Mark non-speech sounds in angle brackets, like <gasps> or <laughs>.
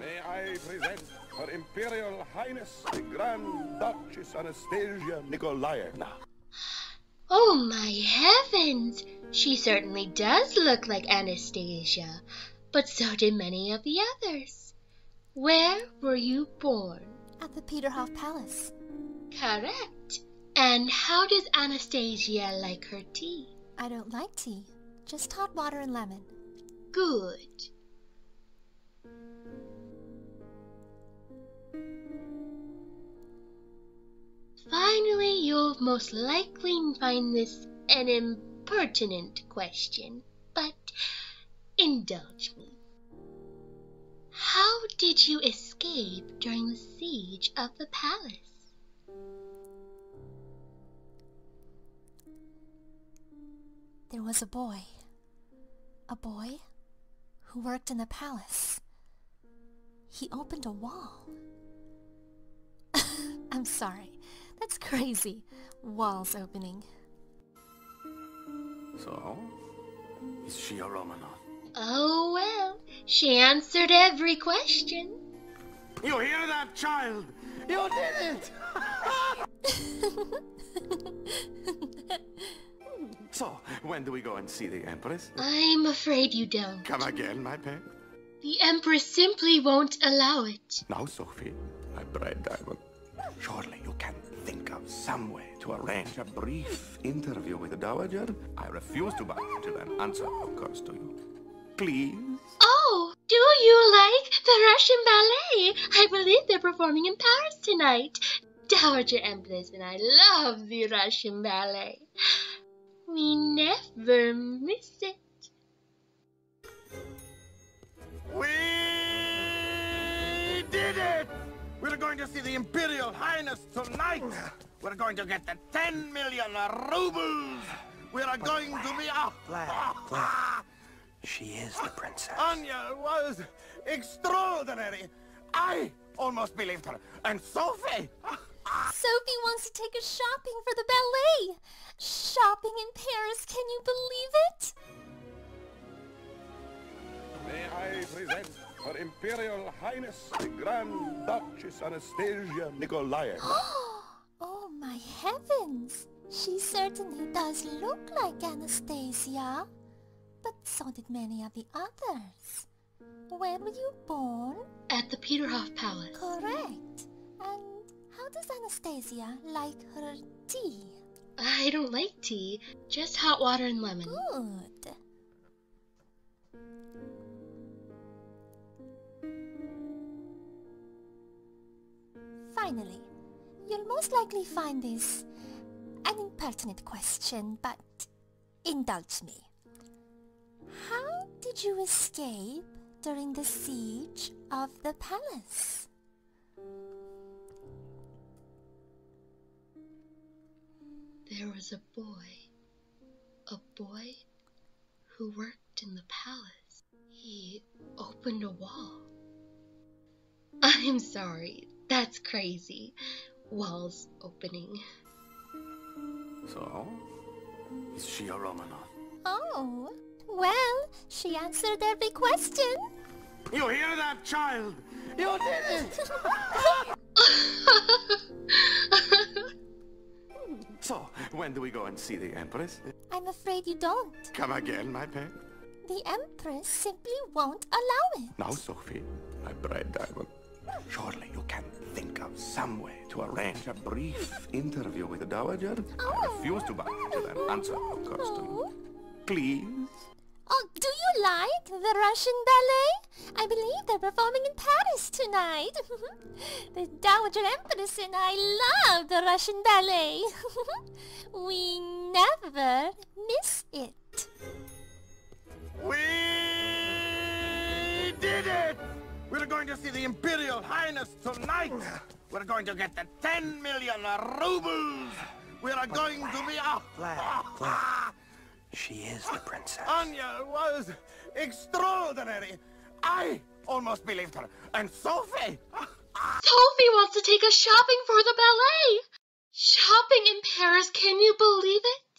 May I present Her Imperial Highness, the Grand Duchess Anastasia Nikolaevna. Oh my heavens! She certainly does look like Anastasia, but so did many of the others. Where were you born? At the Peterhof Palace. Correct. And how does Anastasia like her tea? I don't like tea, just hot water and lemon. Good. You'll most likely find this an impertinent question, but indulge me. How did you escape during the siege of the palace? There was a boy. A boy who worked in the palace. He opened a wall. <laughs> I'm sorry. That's crazy. Walls opening. So, is she a Romanov? Oh well, she answered every question. You hear that, child? You did it! <laughs> so, when do we go and see the Empress? I'm afraid you don't. Come again, my pet? The Empress simply won't allow it. Now, Sophie, my bright diamond, surely you can think of some way to arrange a brief interview with the Dowager? I refuse to buy till an answer occurs to you. Please? Oh, do you like the Russian ballet? I believe they're performing in Paris tonight. Dowager Empress and I love the Russian ballet. We never miss it. We did it! We're going to see the Imperial Highness tonight! We're going to get the 10 million rubles! We're going to be off! <laughs> She is the princess. Anya was extraordinary! I almost believed her. And Sophie! Sophie wants to take us shopping for the ballet. Shopping in Paris, can you believe it? May I present Her Imperial Highness, the Grand Duchess Anastasia Nikolaevna. <gasps> <gasps> <gasps> She certainly does look like Anastasia. But so did many of the others. Where were you born? At the Peterhof Palace. Correct. And how does Anastasia like her tea? I don't like tea, just hot water and lemon. Good. Finally, you'll most likely find this an impertinent question, but indulge me. How did you escape during the siege of the palace? There was a boy. A boy who worked in the palace. He opened a wall. I'm sorry, that's crazy. Walls opening. So, is she a Romanov? Oh, well, she answered every question. You hear that, child? You did it! <laughs> <laughs> so, when do we go and see the Empress? I'm afraid you don't. Come again, my pet? The Empress simply won't allow it. Now, Sophie, my bright diamond, to arrange a brief interview with the Dowager? I refuse to buy till an answer occurs to. Oh. Please? Oh, do you like the Russian ballet? I believe they're performing in Paris tonight. <laughs> the Dowager Empress and I love the Russian ballet. <laughs> we never miss it. We did it! We're going to see the Imperial Highness tonight! We're going to get the 10 million rubles! We're going to be off! She is the princess. Anya was extraordinary! I almost believed her. And Sophie! Sophie wants to take us shopping for the ballet! Shopping in Paris, can you believe it?